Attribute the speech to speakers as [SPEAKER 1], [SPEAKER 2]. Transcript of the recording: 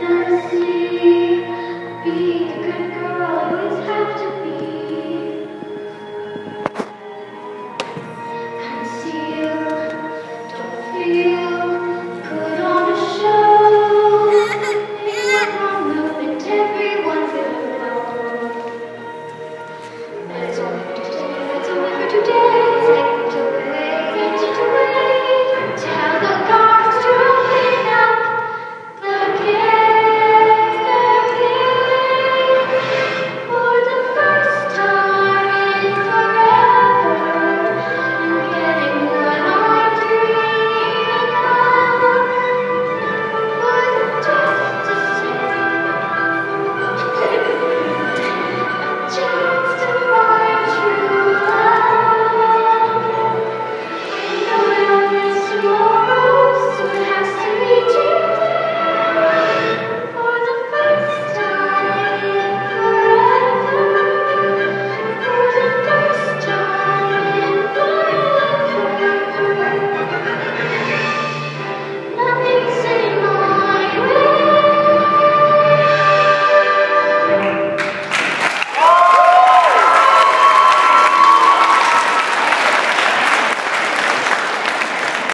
[SPEAKER 1] Just